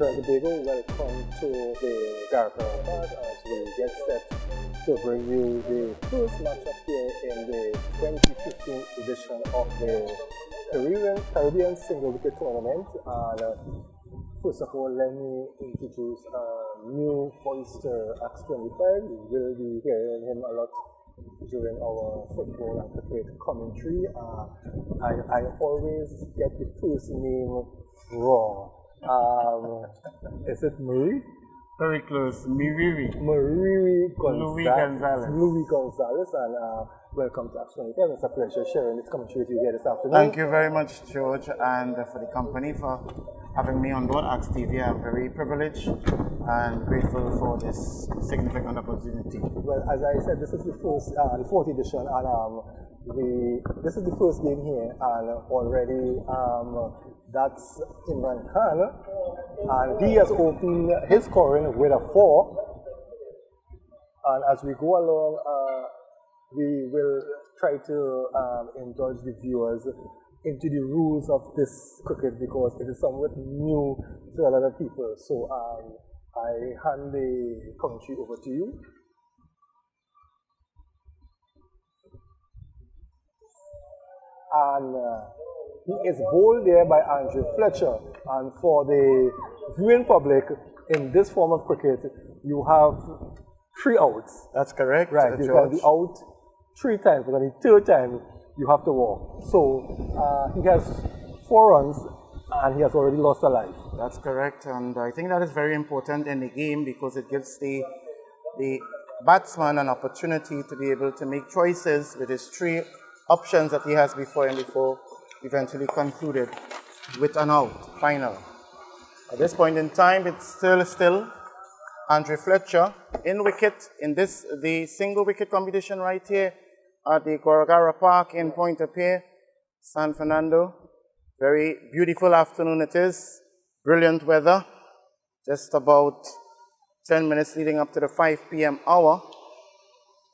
welcome to Tobago, welcome to the Park as we get set to bring you the first matchup here in the 2015 edition of the Caribbean, Caribbean Single Wicket Tournament. And uh, first of all, let me introduce a new voice to X25. You will be hearing him a lot during our football and cricket commentary. Uh, I, I always get the first name wrong. Um, is it Marie? Very close. Miriri. Mariri Gonzalez. Louis Gonzalez. Louis Gonzalez. And uh, welcome to Action Weekend. It's a pleasure sharing this commentary with you here this afternoon. Thank you very much, George, and for the company for having me on board Axe TV. I'm very privileged and grateful for this significant opportunity. Well, as I said, this is the first, uh, the fourth edition, and um, we this is the first game here, and already um, that's Imran Khan, and he has opened his scoring with a four. And as we go along, uh, we will try to um, indulge the viewers into the rules of this cricket because it is somewhat new to a lot of people. So um, I hand the commentary over to you. And uh, he is bowled there by Andre Fletcher. And for the viewing public, in this form of cricket, you have three outs. That's correct, Right, uh, you can George. be out three times, but on the third time, you have to walk. So uh, he has four runs, and he has already lost a life. That's correct, and I think that is very important in the game because it gives the the batsman an opportunity to be able to make choices with his three options that he has before him before eventually concluded with an out, final. At this point in time, it's still still Andre Fletcher in wicket in this the single wicket competition right here at the Guaracara Park in Point Pay, San Fernando. Very beautiful afternoon it is. Brilliant weather. Just about 10 minutes leading up to the 5 p.m. hour.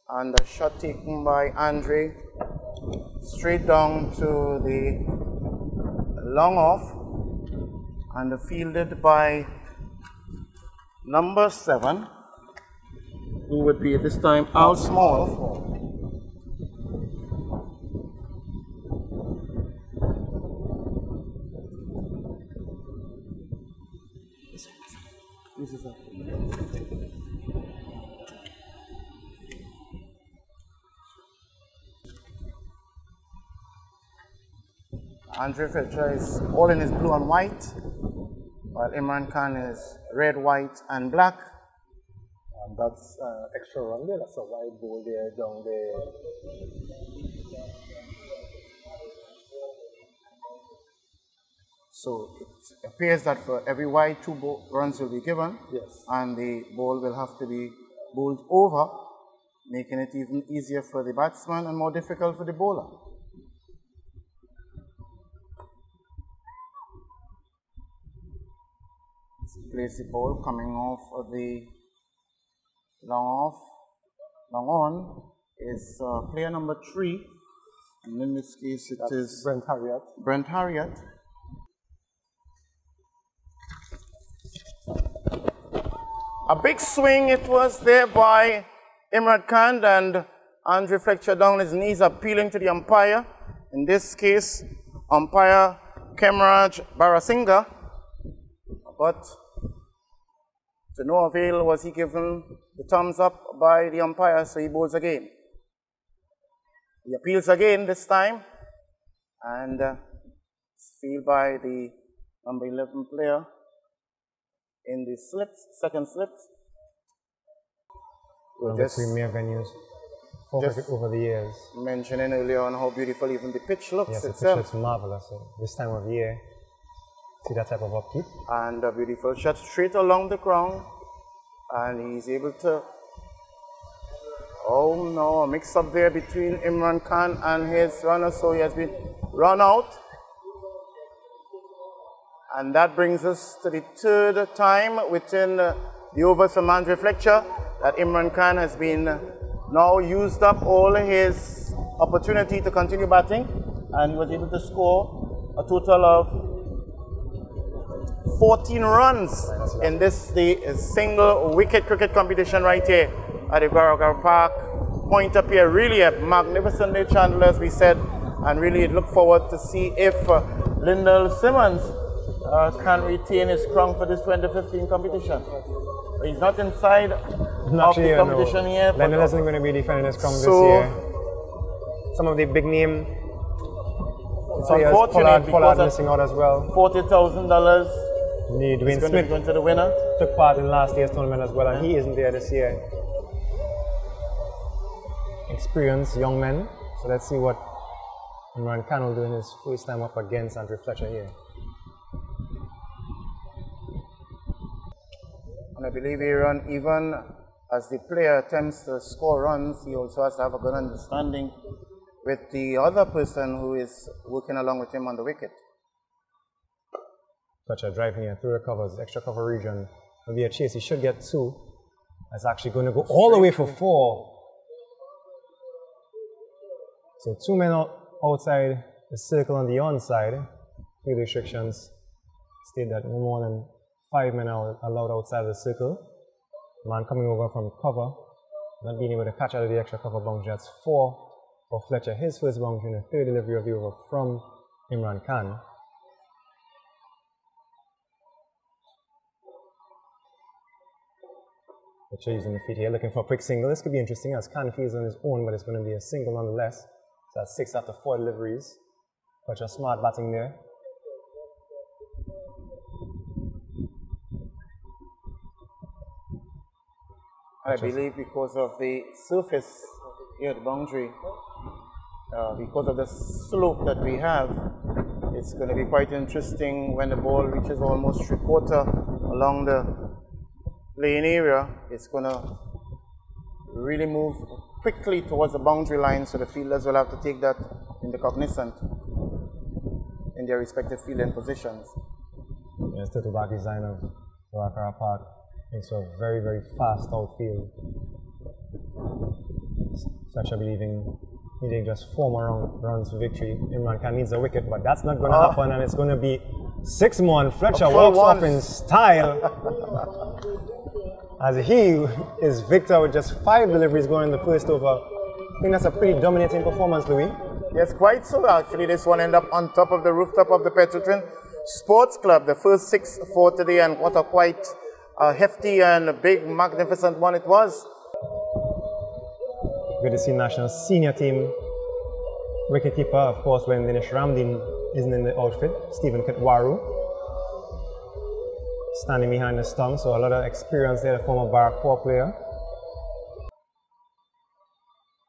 And a shot taken by Andre straight down to the long off and fielded by number seven, who would be at this time Al Small. Andre Fletcher is all in his blue and white, while Imran Khan is red, white, and black. And that's uh, extra run there. That's a wide ball there down there. So it appears that for every wide, two bo- runs will be given, Yes. and the ball will have to be bowled over, making it even easier for the batsman and more difficult for the bowler. Place the ball coming off of the long off, long on is uh, player number three, and in this case it is Brent Harriet. Brent Harriet. A big swing it was there by Imran Khan and Andre Fletcher down his knees appealing to the umpire. In this case, umpire Kemraj Barasinga. But to no avail was he given the thumbs up by the umpire, so he bowls again. He appeals again this time and uh, it's fielded by the number 11 player in the slips, second slips. One of the Just premier venues over the years. mentioning earlier on how beautiful even the pitch looks Yes, the itself. picture is marvelous. uh, This time of year, see that type of upkeep. and a beautiful shot straight along the ground. And he's able to oh no a mix up there between Imran Khan and his runner. So he has been run out. And that brings us to the third time within the over from Andre Fletcher that Imran Khan has been now used up all his opportunity to continue batting and he was able to score a total of 14 runs in this the single wicket cricket competition right here at the Guaracara Park. Point up here, really a magnificent day, Chandler, as we said, and really look forward to see if uh, Lendl Simmons uh, can retain his crown for this 2015 competition. He's not inside Not of the competition no. yet. Lionel isn't going to be defending his crown this year. Some of the big name Oh, it's unfortunate Pollard, because Pollard at missing out as well. $40,000 The is going to Smith going to the winner. took part in last year's tournament as well, and he isn't there this year. Experienced young men. So let's see what Imran Khan will do in his first time up against Andre Fletcher here. And I believe Aaron, even as the player attempts to score runs, he also has to have a good understanding with the other person who is working along with him on the wicket. such Fletcher driving here through the covers, extra cover region. Will be a chase. He should get two. That's actually going to go all the way for four. So two men out, outside the circle on the onside. Field restrictions state that no more than five men are allowed outside the circle. Man coming over from cover, not being able to catch out of the extra cover boundary. That's four for Fletcher. His first boundary and a third delivery of the over from Imran Khan. Fletcher using the feet here, looking for a quick single. This could be interesting as Khan feels on his own, but it's going to be a single nonetheless. So that's six after four deliveries. Fletcher smart batting there. I believe because of the surface here, the boundary, uh, because of the slope that we have, it's going to be quite interesting when the ball reaches almost three quarter along the playing area. It's going to really move quickly towards the boundary line, so the fielders will have to take that into cognizance in their respective fielding positions. Yes, total back design of Guaracara Park makes for a very, very fast outfield. Fletcher believing needing just four more round, runs victory. Imran Khan needs a wicket, but that's not going to Oh. happen, and it's going to be six more. And Fletcher walks off in style as he is victor with just five deliveries going in the first over. I think that's a pretty dominating performance, Louis. Yes, quite so actually. This one ended up on top of the rooftop of the Petrotrin Sports Club, the first six for today, and what a quite uh, hefty and big, magnificent one it was. Good to see national senior team wicketkeeper, of course, when Denesh Ramdin isn't in the outfit, Stephen Katwaroo. Standing behind the stump, so a lot of experience there, the former Barakpur player.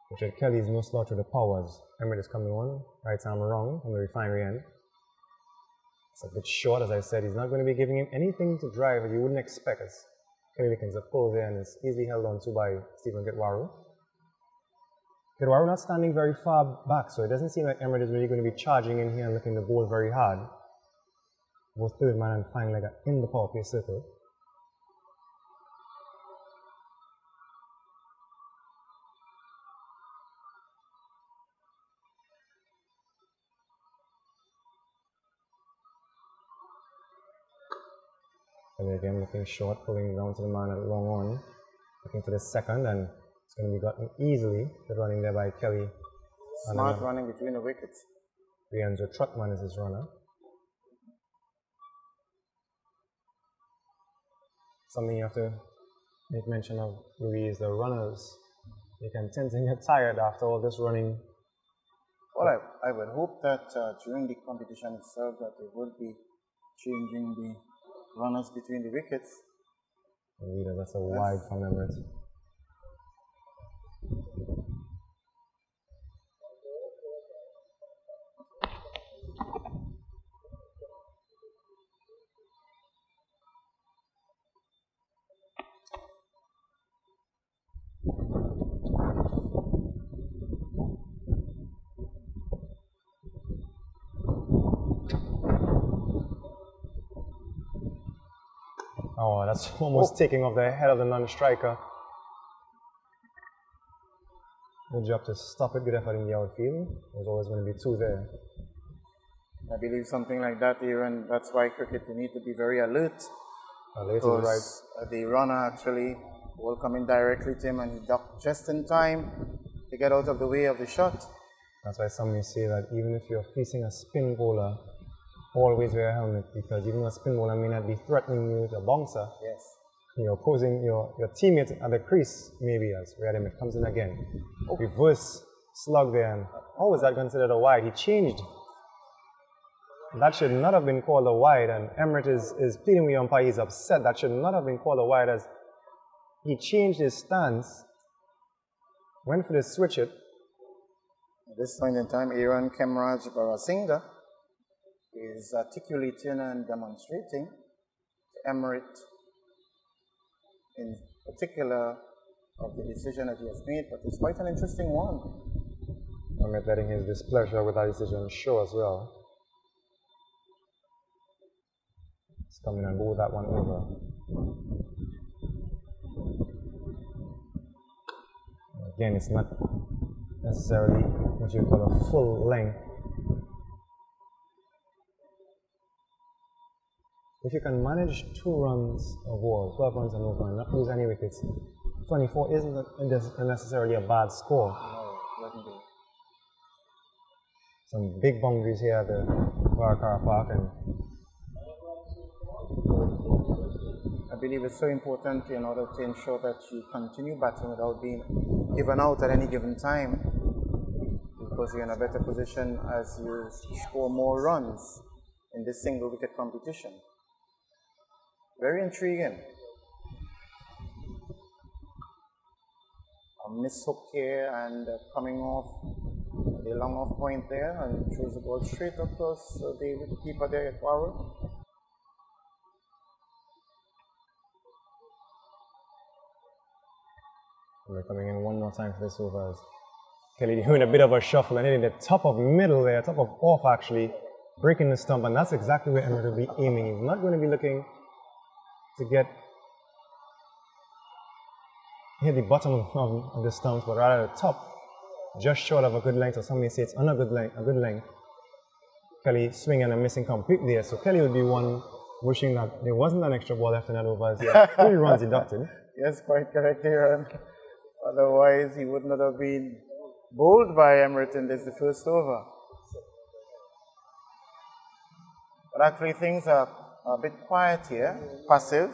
Richard Kelly is no slouch with the powers. Emrit is coming on, right arm wrong from the refinery end. It's a bit short, as I said. He's not going to be giving him anything to drive that you wouldn't expect. As Kelly Lickens a pull there and is easily held on to by Stephen Katwaroo. Katwaroo not standing very far back, so it doesn't seem like Emrit is really going to be charging in here and looking the ball very hard. Both third man and final leg in the power play circle. And again, looking short, pulling down to the man at long on. Looking for the second, and it's going to be gotten easily. Good running there by Kelly. Smart running between the wickets. Rianzo Truckman is his runner. Something you have to make mention of, Louis, is the runners. They can tend to get tired after all this running. Well, I, I would hope that uh, during the competition itself that they will be changing the runners between the wickets. Leader, that's a wide from that's almost taking off the head of the non-striker. Good job to stop it. Good effort in the outfield. There's always going to be two there. I believe something like that, Aaron. That's why cricket, you need to be very alert. Alert is right. uh, the runner actually will come in directly to him and he ducked just in time to get out of the way of the shot. That's why some may say that even if you're facing a spin bowler, always wear a helmet because even a spin bowler may not be threatening you with a bouncer. Yes. You're opposing your, your teammate at the crease, maybe as Redimit comes in again. Oh. Reverse slug there. And how was that considered a wide? He changed. That should not have been called a wide. And Emrit is, is pleading with the umpire. He's upset. That should not have been called a wide as he changed his stance, went for the switch it, At this point in time, Aaron Kemraj Barasingha is articulating and demonstrating to Emrit in particular of the decision that he has made, but it's quite an interesting one. Emrit letting his displeasure with that decision show as well. He's coming and move that one over. Again, it's not necessarily what you call a full length. If you can manage two runs a ball, 12 runs and over, and not lose any wickets, 24 isn't necessarily a bad score. No, let me do. some big boundaries here at the Guaracara Park and I believe it's so important in order to ensure that you continue batting without being given out at any given time because you're in a better position as you score more runs in this single wicket competition. Very intriguing. A miss hook here and uh, coming off the long off point there and throws the ball straight across uh, the wicketkeeper there at Warren. we're coming in one more time for this over Kelly doing a bit of a shuffle and hitting the top of middle there, top of off actually, breaking the stump, and that's exactly where Emrit will be aiming. He's not going to be looking to get hit the bottom of, the stumps, but rather the top, just short of a good length, or some may say it's on a good length, a good length. Kelly swinging and missing completely there. So Kelly would be one wishing that there wasn't an extra ball left in that over as he had three runs deducted. Yes, quite correct, Aaron. Otherwise, he would not have been bowled by Emrit in this the first over. But actually, things are a bit quiet here, passive,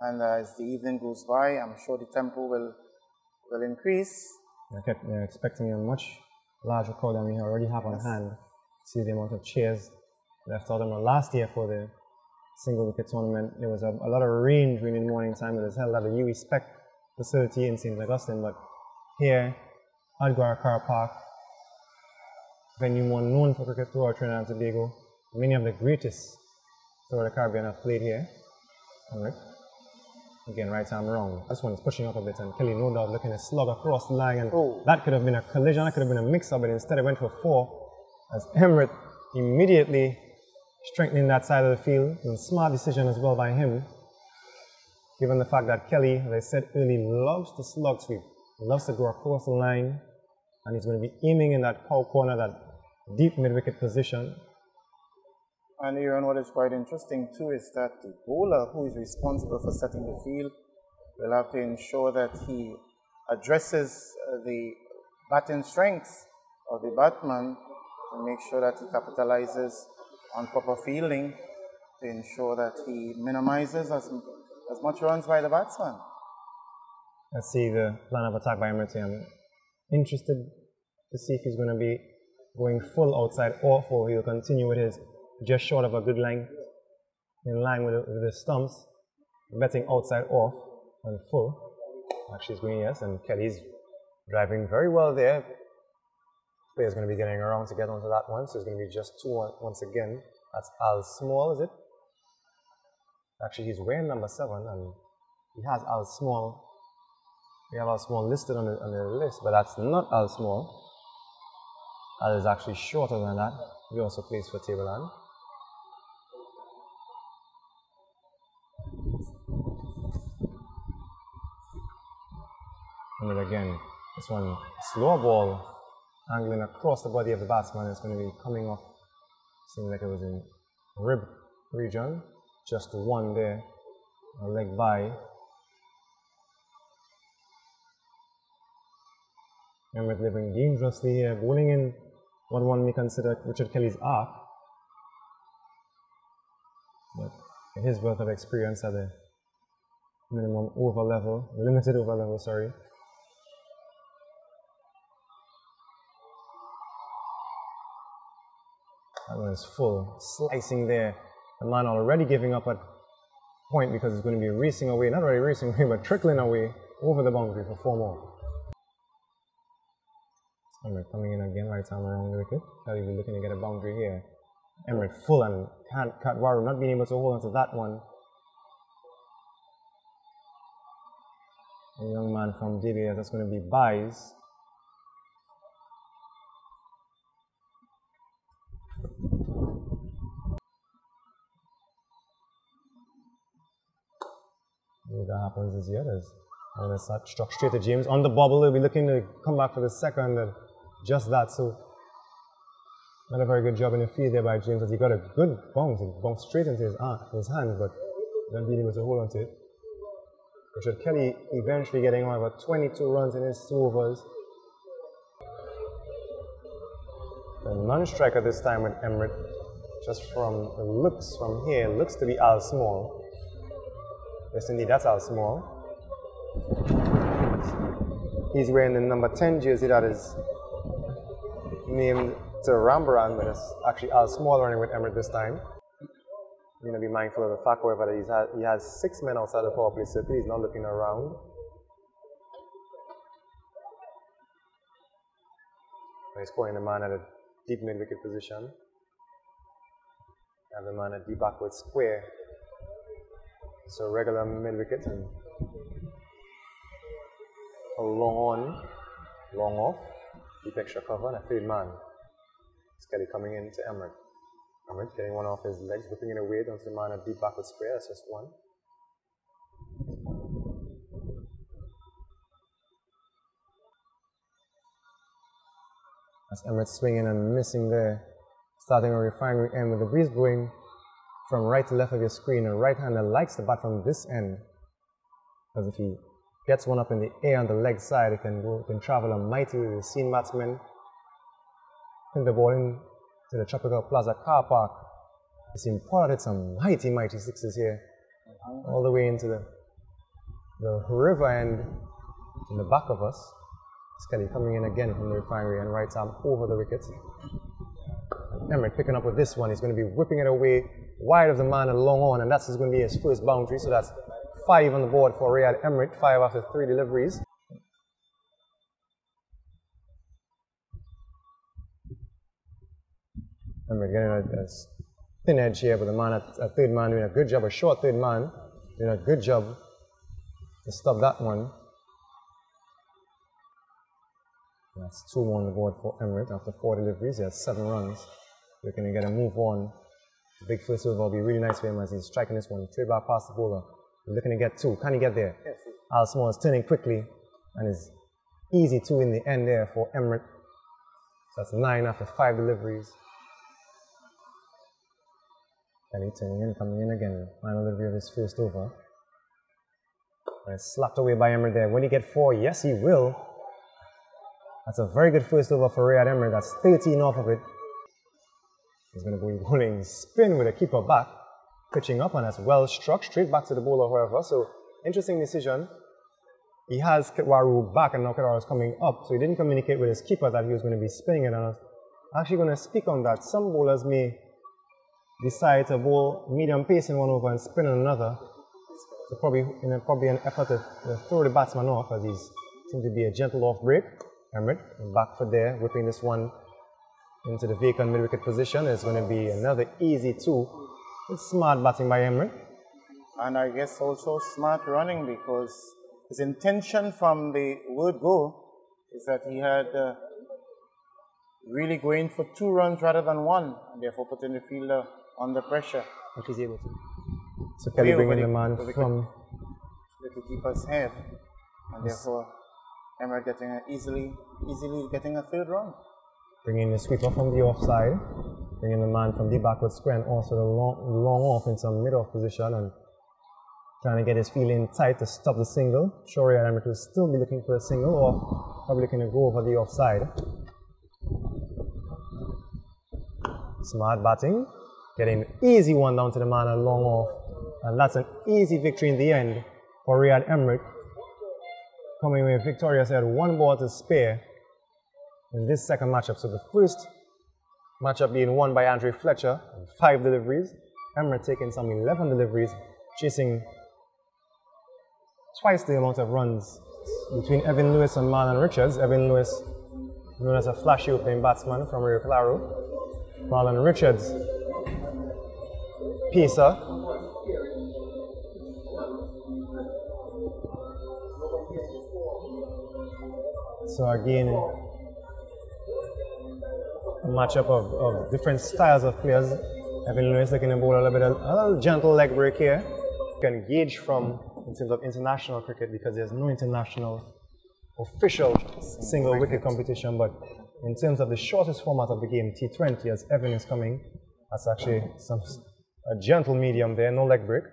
and uh, as the evening goes by, I'm sure the tempo will will increase. Kept, they're expecting a much larger crowd than we already have on hand. See the amount of cheers left out. And last year for the single wicket tournament, there was a, a lot of rain during the morning time. It was held at the UWI SPEC facility in St. Augustine, but here at Guaracara Park, venue more known for cricket throughout Trinidad and Tobago, many of the greatest the Caribbean have played here. Alright. Again, right arm wrong. This one is pushing up a bit, and Kelly, no doubt, looking to slug across the line. And Oh. that could have been a collision, that could have been a mix up, but instead it went for four. As Emrit immediately strengthening that side of the field. And smart decision as well by him, given the fact that Kelly, as I said earlier, loves to slug sweep, loves to go across the line, and he's going to be aiming in that cow corner, that deep mid wicket position. And Aaron, what is quite interesting too is that the bowler who is responsible for setting the field will have to ensure that he addresses uh, the batting strengths of the batsman to make sure that he capitalizes on proper fielding to ensure that he minimizes as, as much runs by the batsman. Let's see the plan of attack by Emrit. I'm interested to see if he's going to be going full outside or full. He'll continue with his just short of a good length in line with the, with the stumps, betting outside off and full. Actually, he's going yes, and Kelly's driving very well there. Player's going to be getting around to get onto that one, so it's going to be just two on- once again. That's Al Small, is it? Actually, he's wearing number seven, and he has Al Small we have Al Small listed on the, on the list, but that's not Al Small. Al is actually shorter than that. He also plays for Tableland. And then again, this one, slow ball, angling across the body of the batsman It's going to be coming off Seems like it was in rib region. Just one there, a leg by. Emrit living dangerously here, bowling in what one may consider Richard Kelly's arc. But his wealth of experience at the minimum over level, limited over level, sorry. That one is full, slicing there. The line already giving up at point because it's going to be racing away, not really racing away, but trickling away over the boundary for four more. Emrit coming in again, right time around the wicket. Kelly be looking to get a boundary here. Emrit full and can't cut Waru, not being able to hold onto that one. A young man from DBS that's going to be buys. That happens is yeah, there's when it's struck straight to James on the bubble, he'll be looking to come back for the second and just that. So not a very good job in the field there by James as he got a good bounce. He bounced straight into his, arm, his hand, but then being able to hold on to it. Richard Kelly eventually getting on about 22 runs in his two overs. The non-striker this time with Emrit, just from the looks from here, looks to be Al Small. Yes, indeed, that's Al Small. He's wearing the number 10 jersey that is named to Rambaran, but it's actually Al Small running with Emrit this time. You know, be mindful of the fact, however, that had, he has six men outside the power play circle. He's not looking around. He's calling the man at a deep mid wicket position. And the man at deep backward square. So regular mid wicket and a long on, long off, deep extra cover, and a third man. Skelly coming in to Emrit. Emrit getting one off his legs, whipping it away down to the man at deep backward square. That's just one. As Emrit swinging and missing there, starting a refinery end with the breeze blowing from right to left of your screen. A right hander likes the bat from this end. Because if he gets one up in the air on the leg side, it can go, it can travel a mighty way. We've seen batsmen hit the ball into the Tropical Plaza car park. Paul hit some mighty, mighty sixes here, all the way into the, the river end in the back of us. Skelly coming in again from the refinery and right arm over the wicket. Emrit picking up with this one. He's going to be whipping it away wide of the man and long on, and that's going to be his first boundary. So that's five on the board for Rayad Emrit, five after three deliveries. Emrit getting a, a, thin edge here, but the man at, at third man doing a good job, a short third man doing a good job to stop that one. That's two on the board for Emmet after four deliveries. He has seven runs. We're going to get a move on. Big first over will be really nice for him as he's striking this one. Trade back past the bowler. Looking to get two. Can he get there? Yes. Al Small is turning quickly and is easy two in the end there for Emrit. So that's nine after five deliveries. Kelly turning in, coming in again. Final delivery of his first over. And it's slapped away by Emrit there. Will he get four? Yes, he will. That's a very good first over for Rayad Emrit. That's 13 off of it. He's going to be bowling spin with a keeper back, catching up, and that's well struck, straight back to the bowler, however. So, interesting decision. He has Katwaroo back and now Katwaroo is coming up, so he didn't communicate with his keeper that he was going to be spinning it. And I'm actually going to speak on that. Some bowlers may decide to bowl medium pace in one over and spin in another. So probably in a, probably an effort to, to throw the batsman off as he's seems to be a gentle off break. Emrit back for there, whipping this one into the vacant mid-wicket position. It's going to be another easy two. It's smart batting by Emrit. And I guess also smart running because his intention from the word go is that he had uh, really going for two runs rather than one, and therefore putting the fielder under pressure. If he's able to. So Kelly bringing the man from the keeper's head, and therefore Emrit getting a easily, easily getting a third run. Bringing the sweeper from the offside. bringing the man from the backward square and also the long, long off in some mid-off position and trying to get his feeling tight to stop the single. Sure, Emrit will still be looking for a single or probably going to go over the offside. Smart batting, getting an easy one down to the man and long off. And that's an easy victory in the end for Riyad Emrit. Coming away victorious, had one ball to spare in this second matchup. So the first matchup being won by Andre Fletcher, in five deliveries. Emrit taking some 11 deliveries, chasing twice the amount of runs between Evan Lewis and Marlon Richards. Evan Lewis, known as a flashy opening batsman from Rio Claro. Marlon Richards, pacer. So again, a matchup of, of different styles of players. Evan Lewis looking to bowl a little bit of a little gentle leg break here. You can gauge from in terms of international cricket because there's no international official single wicket competition, but in terms of the shortest format of the game, T20, as Evan is coming, that's actually some a gentle medium there, no leg break.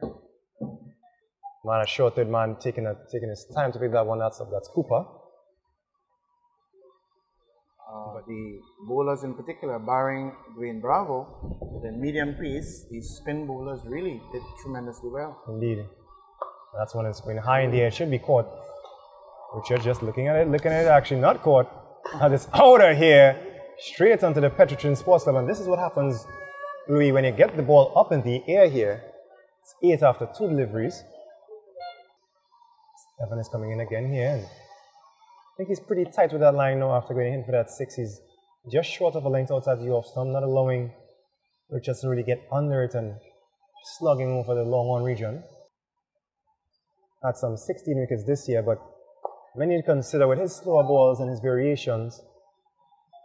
Man, a short third man taking a, taking his time to pick that one. That's that's Cooper. Uh, the bowlers in particular, barring Dwayne Bravo, the medium pace, these spin bowlers really did tremendously well. Indeed. That's when it's going high in the air. It should be caught. Richard just looking at it, looking at it, actually not caught. As it's out of here, straight onto the Petrotrin Sports Club. And this is what happens, Louis, when you get the ball up in the air here. It's eight after two deliveries. Evan is coming in again here. Think he's pretty tight with that line now after going in for that six. He's just short of a length outside the off stump, not allowing Richards to really get under it and slugging over the long on region. Had some 16 wickets this year, but when you consider with his slower balls and his variations,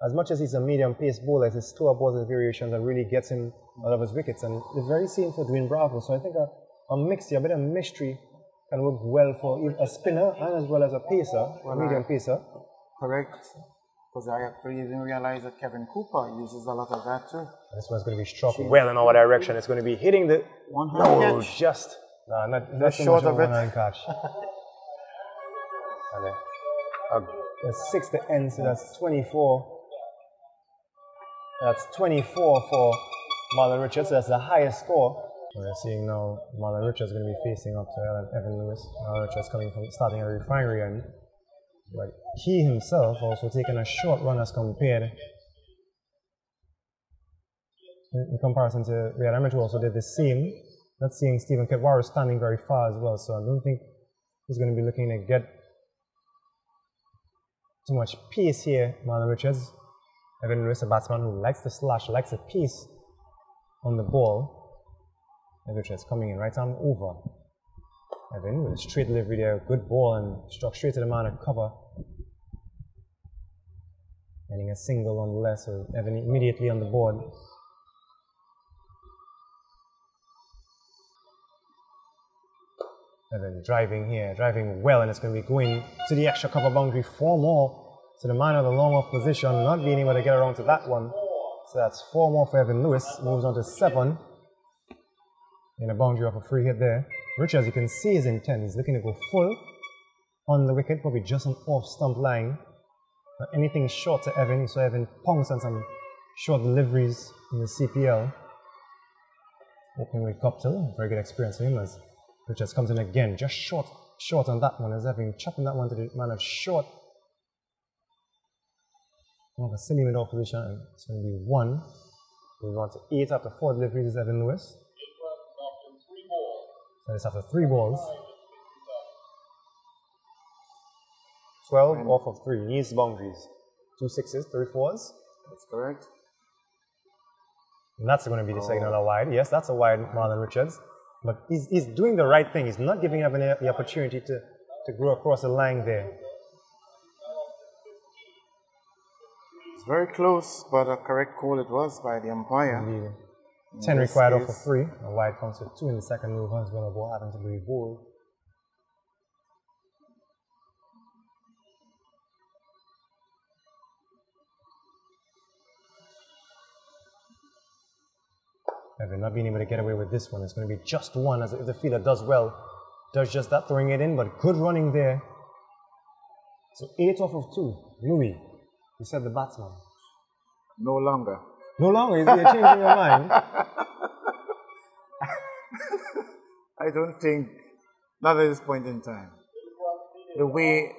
as much as he's a medium pace bowler, his slower balls and variations that really gets him out of his wickets. And it's very same for Dwayne Bravo. So I think a, a mixture, a bit of mystery can work well for a spinner and as well as a pacer, a medium pacer. Correct. Because I actually didn't realize that Kevon Cooper uses a lot of that too. This one's going to be struck well in our direction. It's going to be hitting the One hand no, catch. just no, not, not too short of of it. catch. and uh, uh, that's six to end, so that's 24. That's 24 for Marlon Richards. So that's the highest score. We're seeing now Marlon Richards going to be facing up to Evan- Lewis. Marlon Richards coming from starting a refinery end. But he himself also taking a short run as compared in comparison to Real Amateur also did the same. Not seeing Stephen Katwaroo standing very far as well, so I don't think he's going to be looking to get too much pace here, Marlon Richards. Evan Lewis, a batsman who likes to slash, likes a piece on the ball. Evan Richards coming in, right arm over. Evan with a straight delivery there, good ball and struck straight to the man of cover. Getting a single on the left, so Evan immediately on the board. Then driving here, driving well, and it's going to be going to the extra cover boundary four more. So the man of the long off position not being able to get around to that one. So that's four more for Evan Lewis. Moves on to seven. In a boundary of a free hit there. Rich, as you can see, is intent. He's looking to go full on the wicket, probably just an off stump line. But anything short to Evan, so Evan punks on some short deliveries in the CPL. Opening with Coptel, very good experience for him as Richards comes in again, just short, short on that one, as Evan chopping that one to the man of short. Of a silly middle position, it's going to be one. We want to eight after four deliveries is Evan Lewis. So it's after three balls. 12 off of three, needs boundaries. Two sixes, three fours. That's correct. And that's going to be the signal oh. a wide. Yes, that's a wide Marlon Richards. But he's, he's doing the right thing. He's not giving up the the opportunity to, to grow across the line there. It's very close, but a correct call it was by the umpire. Indeed. 10 this required off of case- three. A wide comes to two in the second move as well. A ball having to be bowled. Evan not being able to get away with this one. It's going to be just one as if the fielder does well. Does just that, throwing it in, but good running there. So eight off of two. Louis, you said the batsman. No longer. No longer, you're changing your mind. I don't think, not at this point in time. The way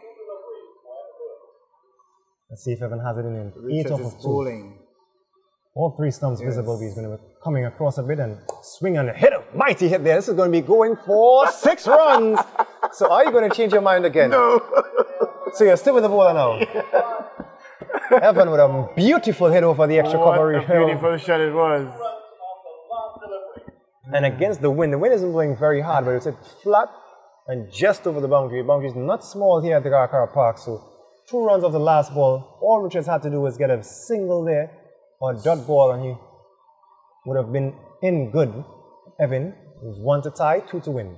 Let's see if Evan has it in him. Eight off of two. bowling. All three stumps Yes. visible. He's going to be coming across a bit and swing and hit a mighty hit there. This is going to be going for six runs. So are you going to change your mind again? No. So you're still with the bowler now. Evan with a beautiful hit over the extra oh, what cover. a beautiful shot it was. And against the wind, the wind isn't blowing very hard, but it's a flat and just over the boundary. The boundary is not small here at the Guaracara Park, so two runs off the last ball. All Richards had to do was get a single there or a dot ball, and he would have been in good. Evan it was one to tie, two to win.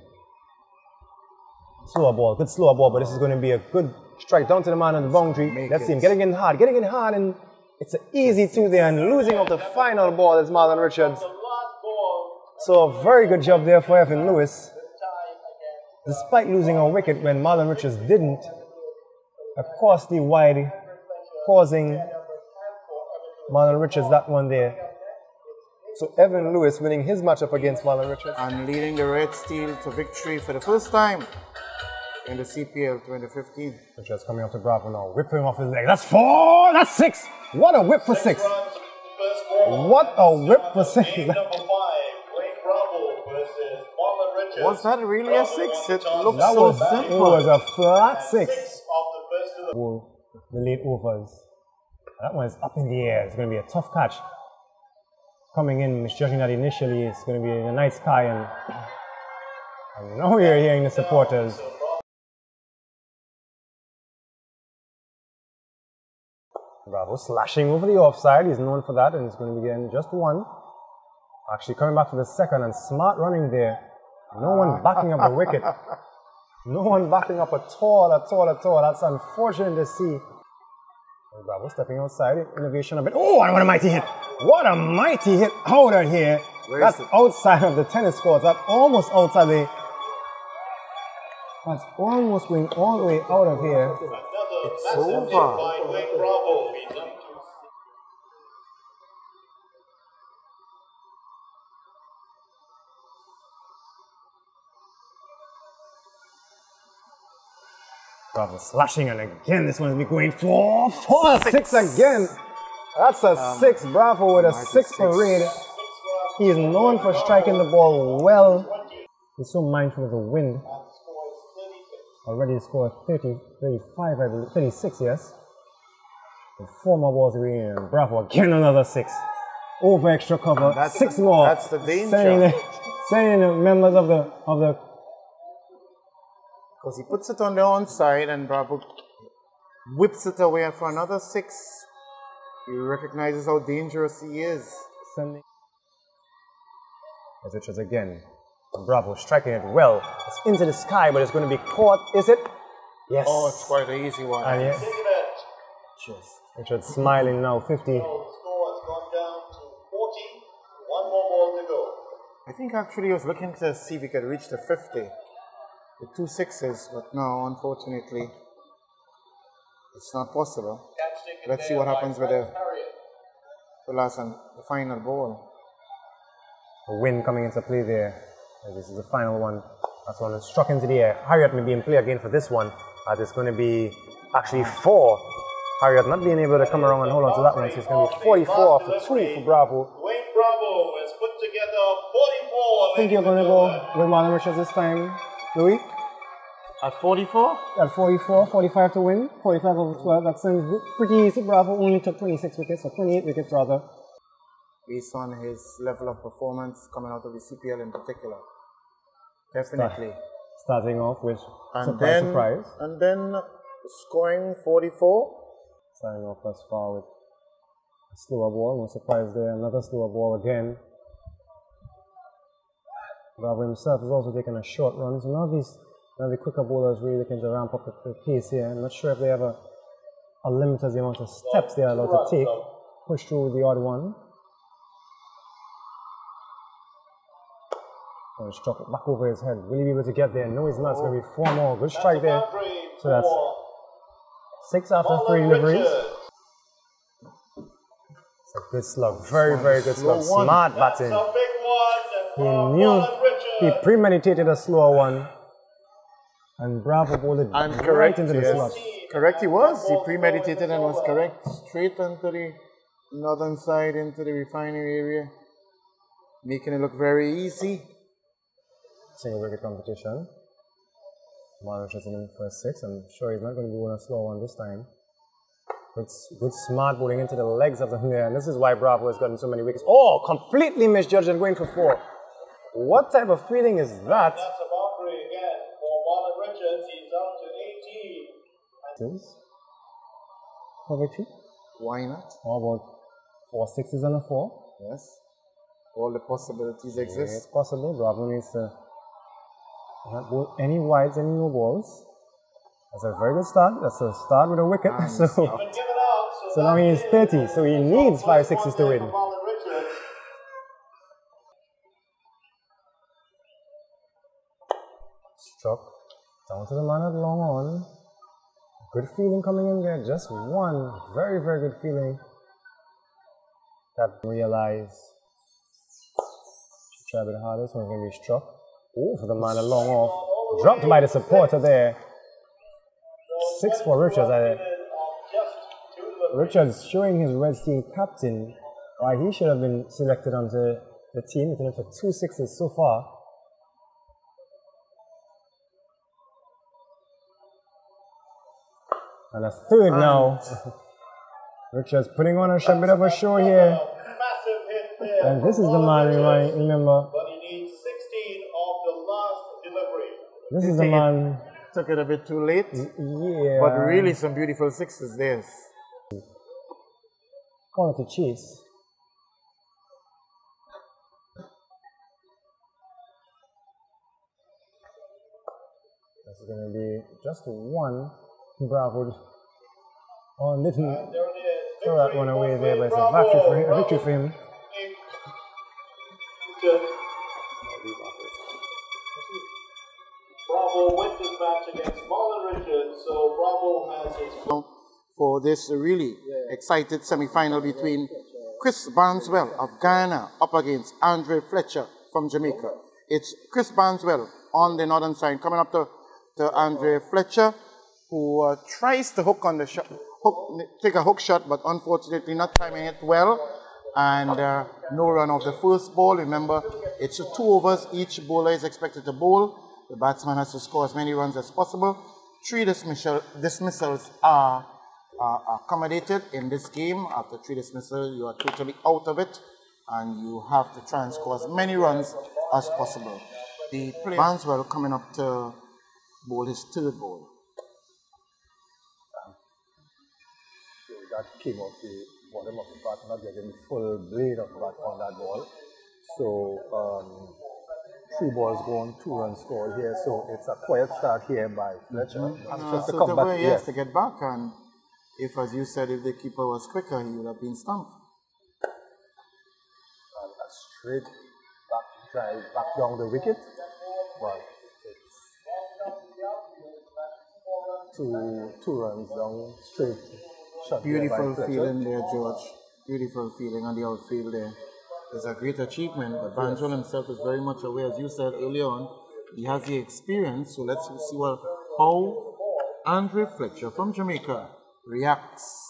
Slower ball, good slower ball, but this is going to be a good strike down to the man on the boundary. Make Let's see him getting in hard, getting in hard, and it's an easy two there, and losing of the final ball is Marlon Richards. So a very good job there for Evan Lewis. Despite losing a wicket when Marlon Richards didn't, a costly wide causing Marlon Richards that one there. So Evan Lewis winning his matchup against Marlon Richards. And leading the Red Steel to victory for the first time in the CPL 2015. Richards coming up to Bravo now, Whip him off his leg. That's four, that's six. What a whip for six. What a whip for six. Number five, Wayne Bravo versus Was that really a six? It looked That so was, it was a flat six. Six of the first to the Ball, the late overs. That one is up in the air. It's going to be a tough catch. Coming in, misjudging that initially, it's going to be in a night sky, and I know you're hearing the supporters. Bravo slashing over the offside. He's known for that, and he's going to be getting just one. Actually, coming back for the second, and smart running there. No one ah. backing up the wicket. No one backing up at all, at all, at all. That's unfortunate to see. Bravo stepping outside, innovation a bit. Oh, and what a mighty hit! What a mighty hit out of here. Where That's outside of the tennis court. That's almost outside the. That's almost going all the way out of here. It's over. Bravo slashing, and again, this one's be going for four, six, again. That's a um, six. Bravo with a six six. parade. He is known for striking the ball well. He's so mindful of the wind. Already scored 30, 35, I believe, 36, yes. And four more balls away, and Bravo again another six. Over extra cover, That's six the- more. that's the danger. Sending the, sending the members of the of the Because he puts it on the onside and Bravo whips it away for another six. He recognizes how dangerous he is. sending. As Richards again. Bravo striking it well. It's into the sky, but it's going to be caught. Is it? Yes. Oh, it's quite an easy one. And yes, Just Richards smiling now. 50. The score has gone down to 40. One more ball to go. I think actually I was looking to see if we could reach the 50 with two sixes, but no, unfortunately, it's not possible. Let's see what happens with the, the last and the final ball. A win coming into play there. And this is the final one. That's one that struck into the air. Harriet may be in play again for this one, as it's going to be actually four. Harriet not being able to come around and hold on to that one, so it's going to be 44 for two for Bravo. Wayne Bravo has put together 44. I think you're going to go with Marlon Richards this time, Louis? At 44? At 44, 45 to win, 45 over 12. That sounds pretty easy. Bravo only took 26 wickets, or 28 wickets rather. Based on his level of performance coming out of the CPL in particular. Definitely. Starting off with And surprise, then, surprise. and then scoring 44. Starting off thus far with a slower ball, no surprise there. Another slower ball again. Bravo himself is also taking a short run. So now these now the quicker bowlers really looking to ramp up the, the pace here. I'm not sure if they have a, a limit as the amount of steps they are allowed to take. Push through the odd one. And struck it back over his head. Will he be able to get there? No, he's not. It's going to be four more. Good strike there. So that's six after three deliveries. It's a good slug. Very, very good slug. Smart That's batting. Knew he premeditated a slower one. And Bravo bowled it And right correct, into the yes. slot. Correct, he was. He premeditated and was correct. Straight onto the northern side, into the refinery area, making it look very easy. Single wicket competition. Mar is in for a six. I'm sure he's not going to be one a slow one this time. Good, good smart bowling into the legs of the player. And this is why Bravo has gotten so many wickets. Oh, completely misjudged and going for four. What type of feeling is that? That's a boundary again for Wallen Richards. He's down to 18. Is for? Why not? How about four sixes and a four? Yes. All the possibilities It's exist. possible. Bravo needs to uh, not uh, bowl any wides, any no balls. That's a very good start. That's a start with a wicket. So, Been given out. So, so now that he is 30. So he needs five one sixes to there win. Down to the man at long on. Good feeling coming in there. Just one very, very good feeling. That realize. Try a bit harder. This one's going to be struck. Oh, for the man at long off. Dropped by the supporter there. Six for Richards. I. Richards showing his Red Team captain why he should have been selected onto the team, hitting for two sixes so far. And a third now. Richards putting on a sh- bit of a show here. Massive hit there. And this is the man, Wallen Richards. remember, But he needs 16 of the last delivery. this is the man, Took it a bit too late, yeah. but really some beautiful sixes there. quality chase. That's going to be just one. Bravo. Oh, little There it is. throw that one away there, but it's a victory for him. A victory for him. Bravo wins this match against Marlon Richards, so Bravo has his for this really excited semi-final between Chris Barnwell of Guyana up against Andre Fletcher from Jamaica. It's Chris Barnwell on the northern side coming up to, to Andre Fletcher who uh, tries to hook on the shot, hook, take a hook shot, but unfortunately not timing it well. And uh, no run off the first ball. Remember, it's two overs. Each bowler is expected to bowl. The batsman has to score as many runs as possible. Three dismissal, dismissals are are accommodated in this game. After three dismissals, you are totally out of it, and you have to try and score as many runs as possible. The Barnwell coming up to bowl his third ball. That came off the bottom of the bat, not getting full blade of bat on that ball. So um, three balls gone, two runs scored here. So it's a quiet start here by Fletcher. And Uh, just to so come to back, go- yes, yes. to get back, and if, as you said, if the keeper was quicker, he would have been stumped. and a straight back drive back down the wicket. But it's two two runs down straight. Shot Beautiful feeling there, George. Beautiful feeling on the outfield there. It's a great achievement, but Barnwell himself is very much aware, as you said earlier on. He has the experience, so let's see what how Andre Fletcher from Jamaica reacts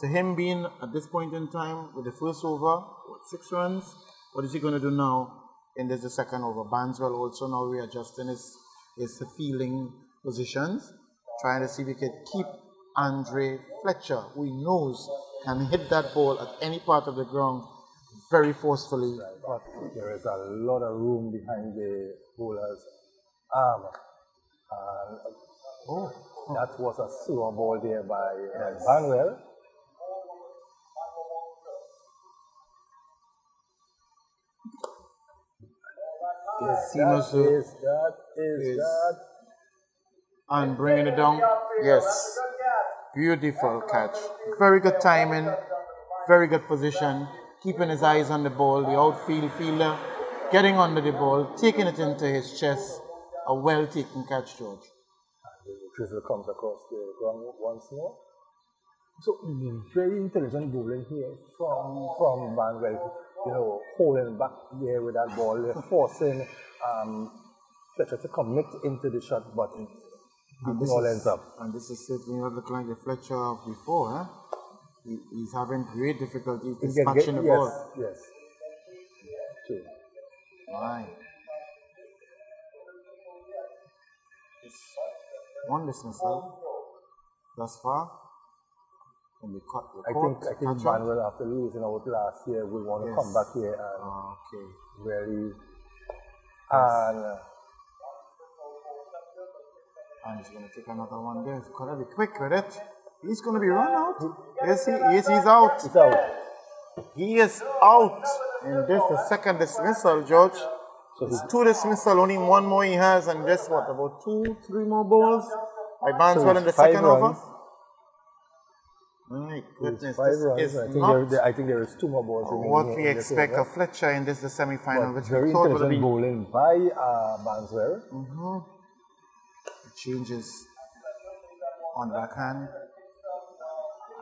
to him being at this point in time with the first over, what, six runs. What is he going to do now in this the second over? Barnwell also now readjusting his, his feeling positions, trying to see if he can keep Andre Fletcher, who he knows can hit that ball at any part of the ground very forcefully. But there is a lot of room behind the bowler's arm. And, oh, that was a slow ball there by uh, Barnwell. It seems That to is, that is, is- that. and bringing it down. Yes. Beautiful catch. Very good timing. Very good position. Keeping his eyes on the ball. The outfield fielder getting under the ball, taking it into his chest. A well taken catch, George. And the Drizzle comes across the ground once more. So very intelligent bowling here from from Barnwell, you know, holding back there with that ball, forcing um, Fletcher to commit into the shot button. And this all ends up. And this is certainly not looking like the Fletcher of before, huh? He, he's having great difficulty dispatching the yes, ball. Yes. True. It's one dismissal thus far. And the court, the I court think I think. Barnwell after losing out last year will want to Yes. come back here and Okay. really and uh, And he's going to take another one there. He's got to be quick with it. He's going to be run out. Yes, he yes, he's out. He's out. He is out. And this the second dismissal, George. So It's two dismissal, only one more he has, and guess what, about two, three more balls by Barnwell in the second runs. over? My goodness, this runs. is I think, not there, I think there is two more balls what we expect of Fletcher in this the semi-final, which very we thought would be bowling by uh, Barnwell. Changes on backhand.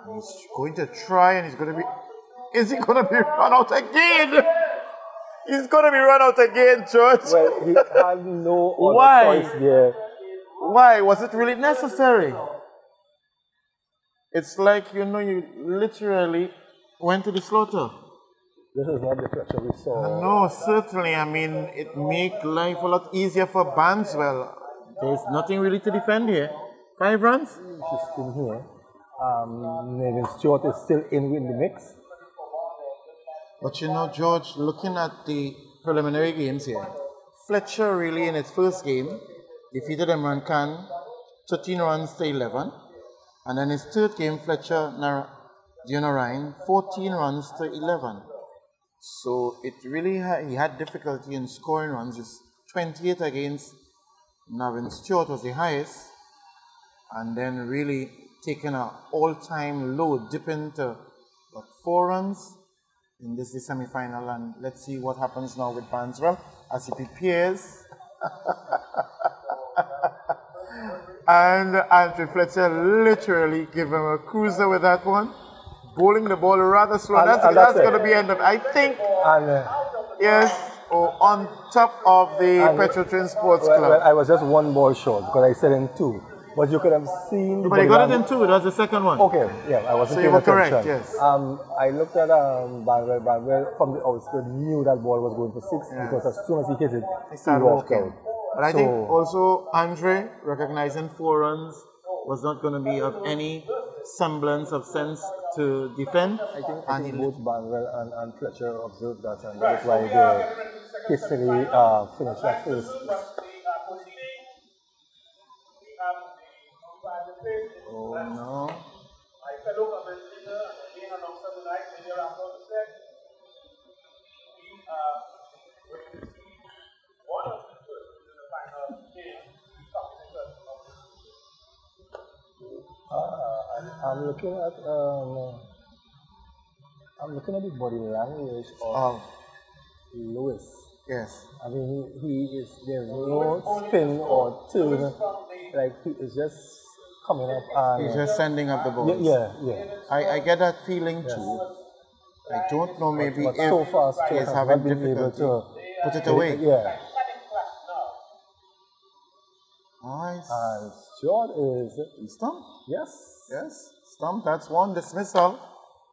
And he's going to try, and he's going to be. Is he going to be run out again? He's going to be run out again, George. Well, he had no other Why? choice there. Why? Was it really necessary? It's like, you know, you literally went to the slaughter. This is not the Fletcher we saw. No, certainly. I mean, it make life a lot easier for Barnwell. There's nothing really to defend here. Five runs? She's still here. Um, Navin Stewart is still in with the mix. But you know, George, looking at the preliminary games here, Fletcher really in his first game defeated Imran Khan 13 runs to 11. And then his third game, Fletcher Nar- Ryan 14 runs to 11. So it really ha- he had difficulty in scoring runs. Just 28 against Navin Stewart was the highest, and then really taking an all-time low, dipping to what four runs in this is semi-final. And let's see what happens now with Barnwell as he prepares. and Andre Fletcher literally give him a cruiser with that one. Bowling the ball rather slow. And- that's that's that's going to be end of. I think And uh, Yes, or on top of the And- Petrotrin Sports well, Club. well, I was just one ball short because I said in two. But you could have seen. but he body got it in language- two. That's the second one. Okay, yeah, I wasn't So you paying were correct, yes. Um, I looked at um, Barnwell. Barnwell from the outskirts knew that ball was going for six because as soon as he hit it, He he started walked walking. out. But I think also Andre recognizing four runs was not going to be of any semblance of sense to defend. I think, I think both Barnwell and, and Fletcher observed that, and that is why they uh, finished that. Oh no. My fellow commentator and again announcer tonight, Major Ramon said, we are going to see one of the persons in the final game be cognizant of Uh, I'm, looking at um, I'm looking at the body language of Oh, Lewis. Yes. I mean, he, he is there's no spin or turn. Like he is just coming up and He's just sending up the balls. yeah, yeah, yeah. I, I get that feeling too. I don't know maybe But if so far, Stewart he's has having not been able difficulty. to Put it away. Yeah, Nice. and Stewart is He stumped. yes. Yes, stump. That's one dismissal.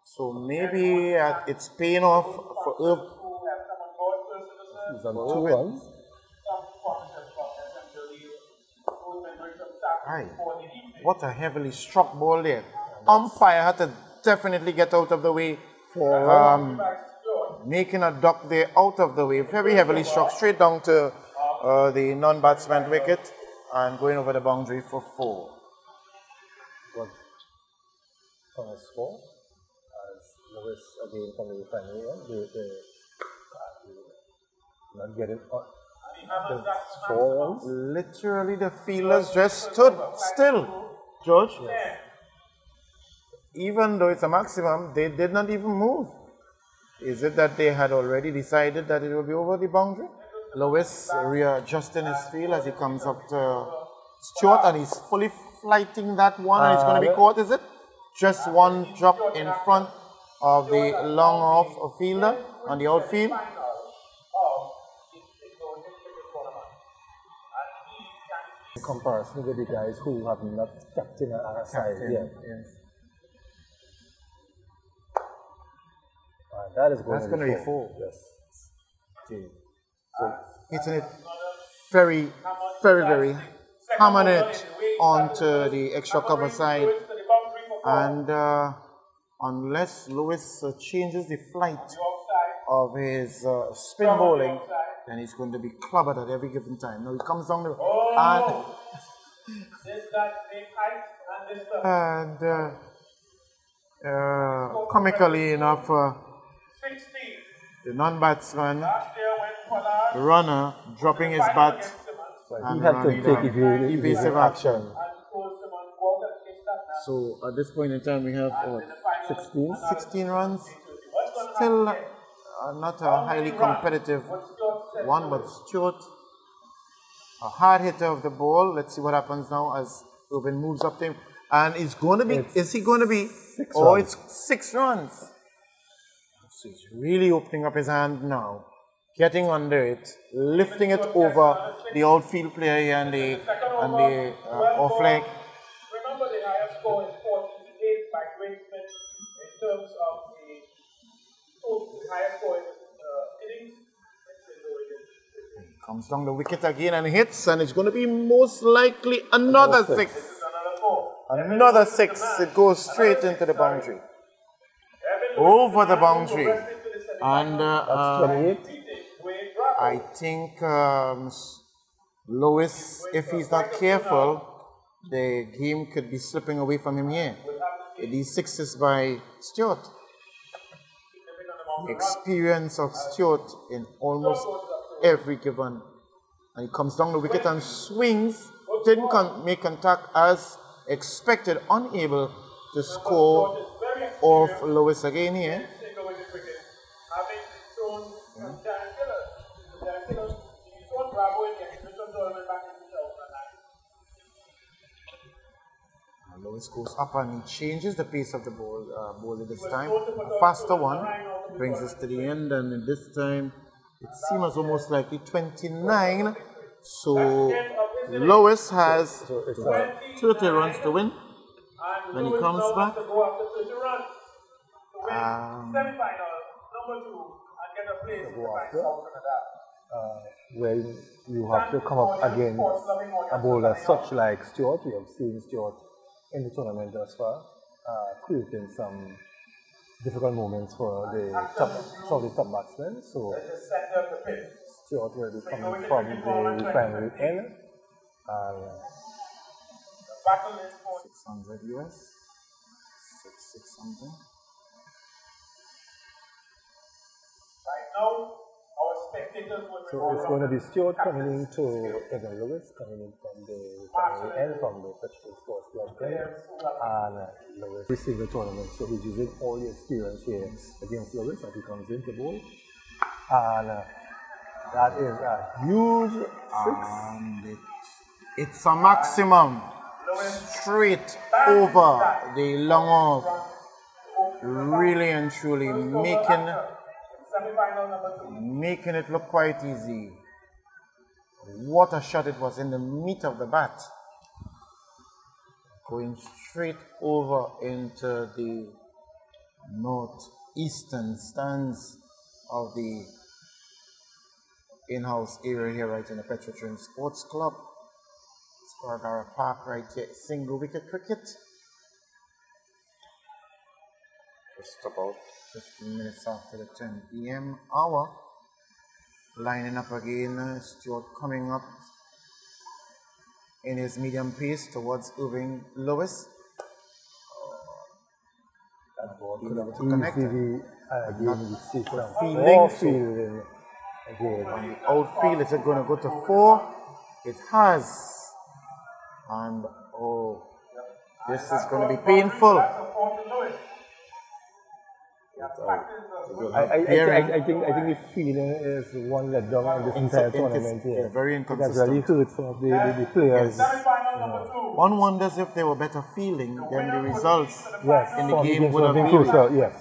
So maybe uh, it's paying off for Irv. On two runs. Aye. What a heavily struck ball there. Umpire had to definitely get out of the way. For um, making a duck there out of the way. Very heavily struck straight down to uh, the non-batsman wicket and going over the boundary for four. But from a score, as Lewis again from the refinery, end, they, uh, not getting uh, the four. Literally, the fielders just stood still, George. Even though it's a maximum, they did not even move. Is it that they had already decided that it will be over the boundary? Lewis readjusting his field as he comes up to Stewart and he's fully flighting that one and it's going to be Uh, caught, is it? Just one drop in front of the long off fielder on the outfield. Comparison with the guys who have not captain a side yet. Yes. And that is going That's to going be to be four. Yes. Okay. So hitting it very, very, very hammering it onto the extra cover side. to the boundary for ball. And uh, unless Lewis uh, changes the flight of his uh, spin bowling, then he's going to be clubbed at every given time. Now he comes down the and This that same height and and uh, uh, comically enough, uh, 16. the non-batsman, Last year when Pollard the runner, dropping his bat So And he had to take down. evasive, Evasive action. and told Simmons go out and kiss that man. So at this point in time, we have uh, 16. 16 runs. What's going to Still uh, not a highly competitive one, but Stewart, a hard hitter of the ball. Let's see what happens now as Irvin moves up to him. And it's going to be, is he going to be, oh, runs. it's six runs. So he's really opening up his hand now, getting under it, lifting it over the outfield player here and the, and the uh, off leg. Comes down the wicket again and hits, and it's going to be most likely another six. Is another. Another six. It goes straight into the boundary. Over the boundary. progressed into the semi- And uh, 28. beating Wade Bravo. I think um, Lewis, if he's not careful, the game could be slipping away from him here. These sixes by Stewart. The experience of Stewart in almost every given. And he comes down the wicket and swings, didn't con- make contact as expected, unable to score off Lewis again here. single wicket cricket, having thrown from Dan Killer. Dan Killer, he thrown Bravo in the exhibition tournament back in 2009. And Lewis goes up and he changes the pace of the ball, uh, ball this time. A faster one brings us to the end, and this time it seems almost likely 29. So Lewis has So it's a 30 runs to win. When he comes back- to go after 30 runs to win Um, two uh, where you have to come up against a bowler such like Stewart. We have seen Stewart in the tournament thus far, uh, creating some difficult moments for the top, the top batsmen. So The center of the. Stewart will be coming from the refinery end. And The battle is for 600 US. 6, 6 something. right now. Our spectators will so it's going to be Stewart coming into Evin Lewis, coming in from the refinery end, from the Petrol Sports Club end. And uh, Lewis received the tournament, so he's using all the experience here against Lewis as he comes into bowl. And uh, that is a huge six. And it, it's a maximum straight over the long off. Really and truly making semi-final number two. making it look quite easy. What a shot it was in the meat of the bat. Going straight over into the northeastern stands of the in-house area here right in the Petrotrin Sports Club. Guaracara Park right here, single wicket cricket. Just about 15 minutes after the 10 p.m. hour. Lining up again, Stewart coming up in his medium pace towards Irving Lewis. That ball could have to connect uh, again, we see some feeling, more so- fielding again. Outfield, is it going to go to four? It has. And oh, this is going to be painful. I, I, I, I, I think I think the feeling is one let down in this Inco- entire incons- tournament here. yeah, very That's inconsistent. really hurt some of the, the, the players. Semi-final number two. One wonders if they were better feeling than the results Yes, in the some game games would have been been. crucial. Yes.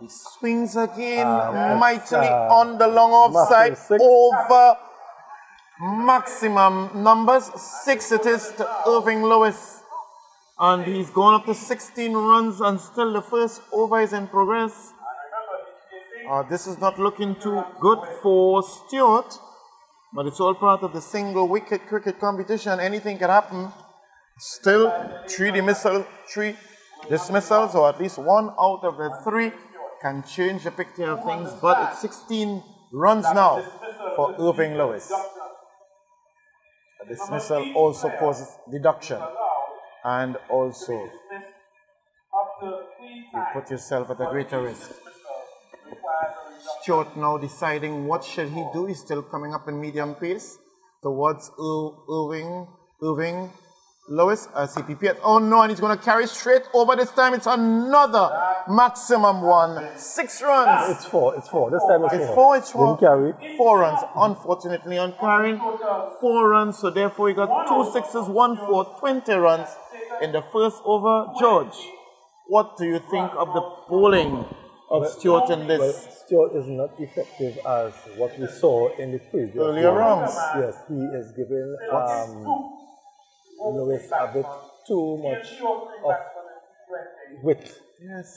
He swings again Ah, mightily uh, on the long offside massive over maximum numbers. Six it is to Irving Lewis. And he's gone up to 16 runs and still the first over is in progress. Uh, this is not looking too good for Stewart, but it's all part of the single wicket cricket competition. Anything can happen. Still, three dismissal, three dismissals, or at least one out of the three, can change the picture of things. But it's 16 runs now for Irving Lewis. A dismissal also causes deduction, and also Up to three you put yourself at a greater risk. Stewart now deciding what should he do. He's still coming up in medium pace towards Ir- Irving, Irving Lewis he prepares. Oh no, and he's going to carry straight over this time. It's another maximum one. Six runs. It's four. It's four. This time it's, It's four. It's four, it's four. Carry. Four runs, unfortunately, on carrying. Four runs, so therefore he got two sixes, one four, 20 runs in the first over. George, what do you think of the bowling of Stewart in Well, this? Stewart is not effective as what we saw in the previous Earlier rounds. Yes, he is giving um, Lewis a bit too much of width. Yes.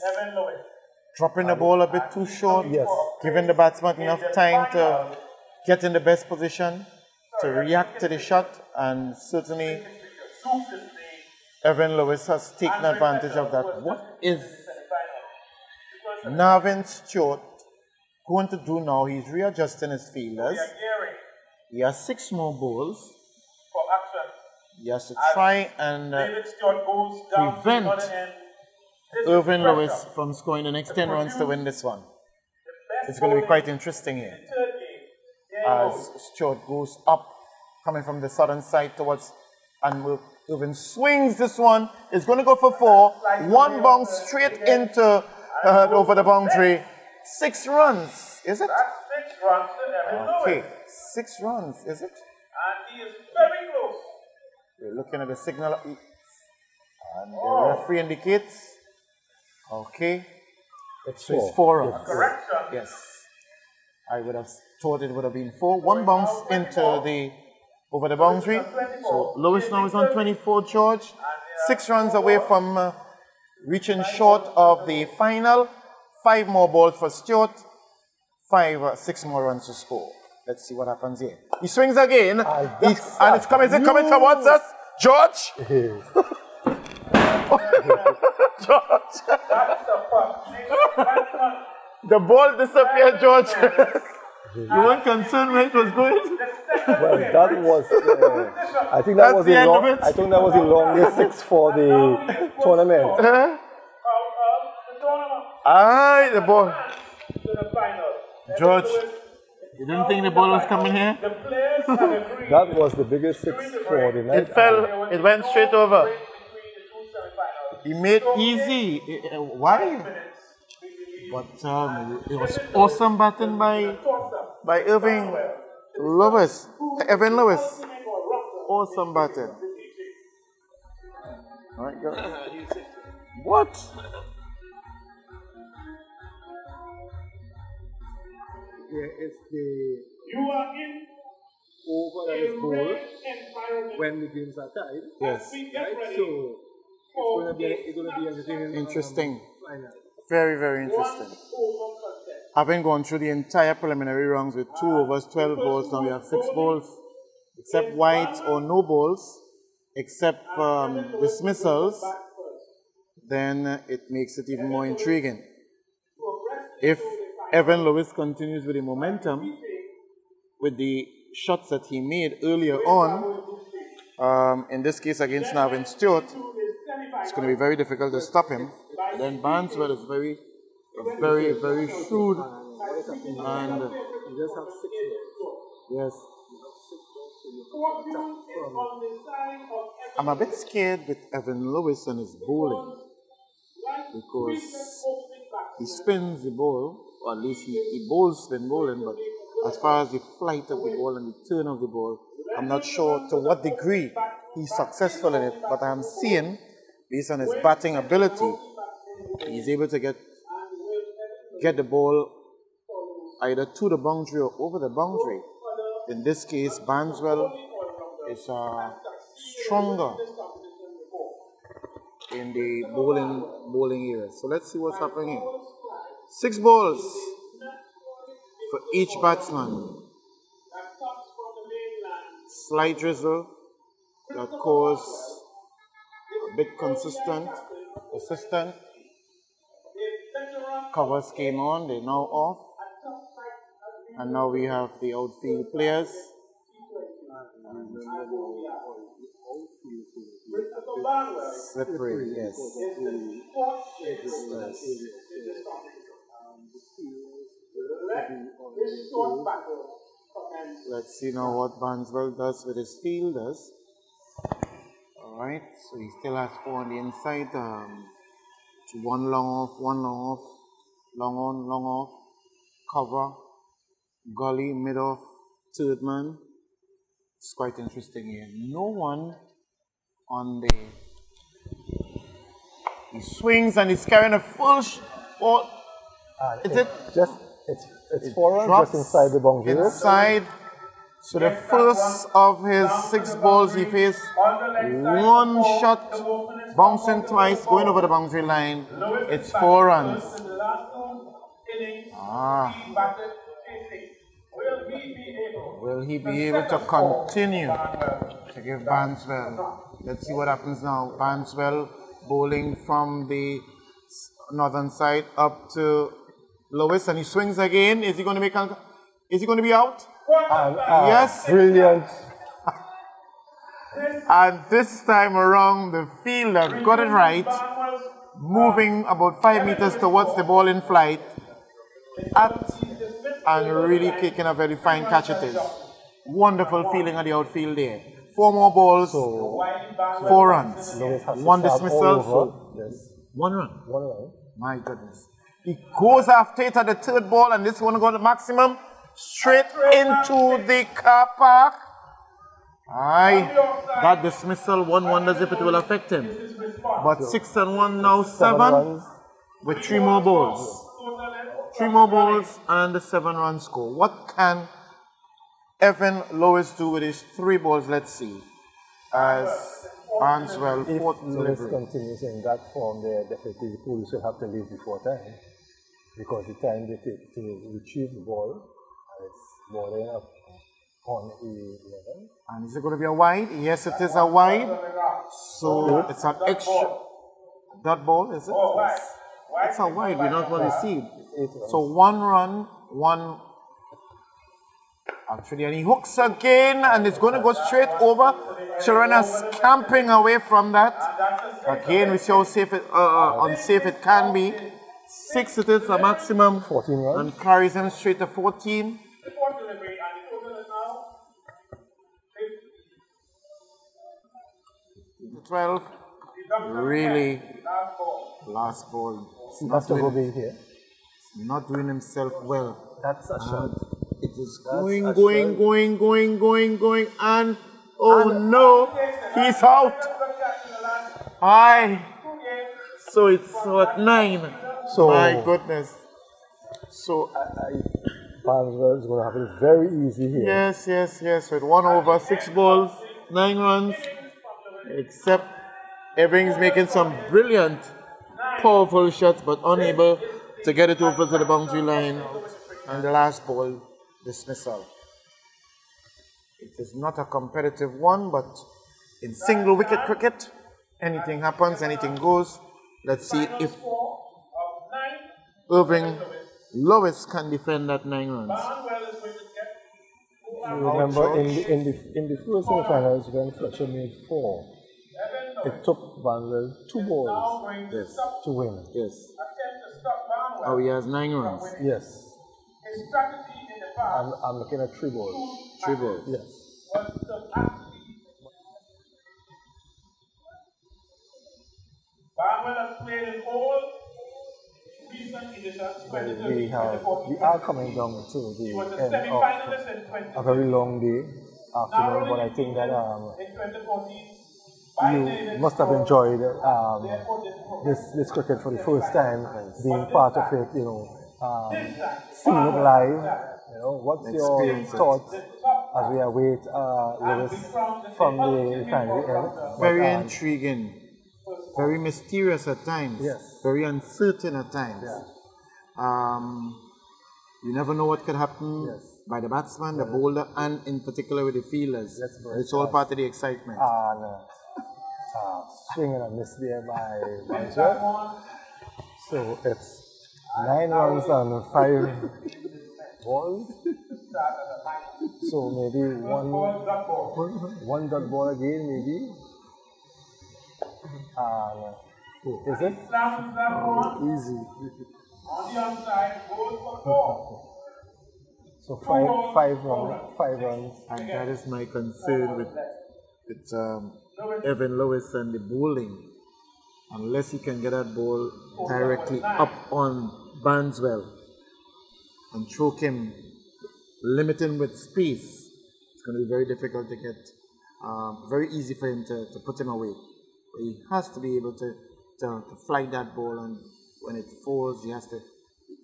Dropping the ball a bit too short, Yes. giving the batsman enough time to get in the best position, to react to the shot, and certainly Evin Lewis has taken advantage of that. What is Navin Stewart going to do now? He's readjusting his fielders. He has six more balls. for action. He has to try and uh, Stewart goes down prevent to the other end. This is Irvin. Lewis from scoring the next 10 runs to win this one. It's going to be quite interesting here. Third game. There you as Stewart goes up, coming from the southern side towards, and will Irvin swings this one. It's going to go for four. One bounce straight into uh, over the boundary. Six runs, is it? That's six runs to Evin Okay, Lewis. six runs, is it? And he is very close. We're looking at the signal, and the referee indicates. Okay, It's so four. it's four runs. Correction. Yes. I would have thought it would have been four. One bounce into the over the boundary. So Lewis now is on 24, George. Six runs away from uh, reaching short of the final. Five more balls for Stewart. Five, uh, six more runs to score. Let's see what happens here. He swings again. Ah, and it's coming, is it coming towards us? George? George. the ball disappeared, George. you weren't concerned where it was going? Well, that was. Uh, I think that That's was the the long. I think that was the longest six for the tournament. Out of the tournament Aye, the ball. to the final. George, you didn't think the ball was coming here? The players have agreed That was the biggest six for the night. It fell, it went straight over. between the two semifinals. He made easy. Why? But um, it was awesome batting by by Irving Lewis, Evin Lewis. Awesome batting. All right, go. What? Yeah, it's the You are in over that a is goal red environment. when the games are tied. Yes. Right, so it's going to be it's going to be entertaining. Interesting. Final. Very, very interesting. Having gone through the entire preliminary rounds with two overs, 12 balls, now we have six balls, except white or no balls, except um, dismissals, then it makes it even more intriguing. If Evin Lewis continues with the momentum, with the shots that he made earlier on, um, in this case against Navin Stewart, it's going to be very difficult to stop him. Then Barnwell is very, very, very shrewd. And You just have six yes, Fortune is on the side of I'm a bit scared with Evin Lewis and his bowling because he spins the ball, or at least he, he bowls spin bowling, but as far as the flight of the ball and the turn of the ball, I'm not sure to what degree he's successful in it, but I'm seeing, based on his batting ability, he's able to get get the ball either to the boundary or over the boundary. In this case, Barnwell is uh, stronger in the bowling bowling area. So let's see what's happening here. Six balls for each batsman. Slight drizzle that caused a bit consistent, persistent. Covers came on, they're now off. And now we have the outfield players. Slippery, yes. yes. Let's see now what Barnwell does with his fielders. Alright, so he still has four on the inside. Um, one long off, one long off, long on, long off, cover, gully, mid off, third man. It's quite interesting here. No one on the. He swings and he's carrying a full. Sh- or, Uh, is it it? just it's it's four runs just inside the boundary. Inside. So the first of his six balls he faced, one shot, bouncing twice, going over the boundary line. It's four runs. Ah. Will he be able to continue to give Barnwell? Let's see what happens now. Barnwell bowling from the northern side up to Lewis, and he swings again. Is he going to make? a- Is he going to be out? And, uh, Yes. Brilliant. And this time around, the fielder got it right, moving about five meters towards the ball in flight, at and really kicking a very fine catch it is. Wonderful feeling at the outfield there. Four more balls, four runs, one dismissal, so Yes. one run. One run. My goodness. He goes after it at the third ball, and this one go to maximum, straight into the car park. Aye, that dismissal, one wonders if it will affect him. But six and one now, seven with three more balls. Three more balls and the seven run score. What can Evin Lewis do with his three balls? Let's see. As Barnwell, If fourth Lewis delivery. continues in that form, there definitely the police will have to leave before time because the time they take to retrieve the ball and it's bordering up on E11. And is it going to be a wide? Yes, it is a wide. So it's an extra dot ball, is it? Oh, yes. It's a wide. We're not going to see. So one run, one. Actually, and he hooks again, and it's going to go straight over. Chirena scamping away from that. Again, we see how safe it, uh, uh, unsafe it can be. Six it is a maximum, 14 runs. and carries him straight to 14. 12. Really, last ball. It's He not has to go doing, here. not doing himself well. That's a shot. It is That's going, going, going, going, going, going, and oh no, he's out. Aye. So it's what nine. So- my goodness. So Barnwell is going to have it very easy here. yes, yes, yes. With one over, six balls, nine runs. Except everything's making some brilliant, powerful shots, but unable to get it over to the boundary line. And the last ball, dismissal. It is not a competitive one, but in single wicket cricket, anything happens, anything goes. Let's see if Irving Lewis can defend that nine runs. You remember in the, in the in the first semi-finals when Fletcher made four, it took Barnwell two balls Yes. to win. Yes. Oh, he has nine runs. Yes. I'm, I'm looking at three balls. Three balls. Yes. Barnwell has played in all recent editions, we have we are coming down to He was the a end of semi-finalist in 2013. a very long day afternoon, but I think that um, in 2014 by you must have enjoyed um, this this cricket for the first time, being part of it. You know, um, seeing it live. You know, what's your thoughts as we await uh, Lewis from the refinery end? Very But, um, intriguing, very mysterious at times, Yes. very uncertain at times. Um, you never know what could happen Yes. by the batsman, the bowler, and in particular with the fielders. It's all part of the excitement. and uh, uh, swinging a miss there by Banjo. So it's nine runs on five balls. So maybe one one dot ball again, maybe. And uh, is it Slams that one easy? on the outside, goes for four. So five five runs, five runs. And that is my concern with, with um, Evin Lewis and the bowling. Unless he can get that ball directly up on Barnwell and choke him, limit him with space, it's going to be very difficult to get, um, very easy for him to, to put him away. But he has to be able to, to, to fly that ball, and when it falls, he has to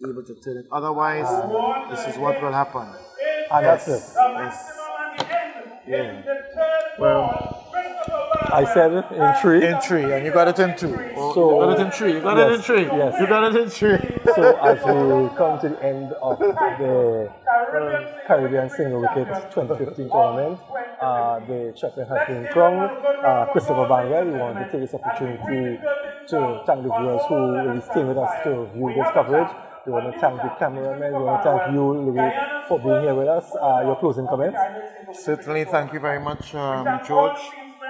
be able to turn it. Otherwise, this is what will happen. And that's it. The maximum and the end in the third ball. Christopher I said it in three. In three, and you got it in two. So- you got it in three. You got it in three. yes. You got it in three. So as we come to the end of the Caribbean Single Wicket 2015 tournament, uh, the champion has been crowned. Uh, Christopher Barnwell, we want to take this opportunity to thank the viewers who will be staying with us to view this coverage. We want to thank the cameraman. We want to thank you, Louis, for being here with us. Uh, your closing comments. Certainly, thank you very much, um, George,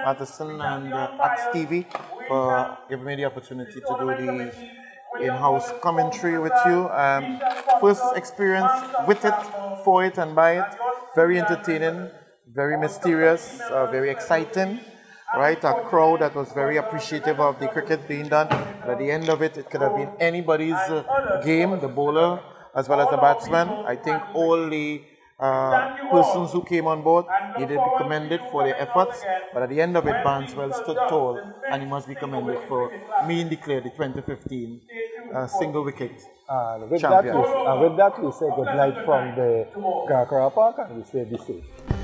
Matheson, and uh, Axe TV for giving me the opportunity to do the in-house commentary with you. Um, first experience with it, for it, and by it. Very entertaining, very mysterious, uh, very exciting. Right, a crowd that was very appreciative of the cricket being done. But at the end of it, it could have been anybody's uh, game, the bowler as well as the batsman. I think all the uh, persons who came on board needed to be commended for their efforts. But at the end of it, Barnwell stood tall, and he must be commended for being declared the 2015 uh, single wicket. And with that, Champion. we, uh, with that, we say good night from the Guaracara Park and we say be safe.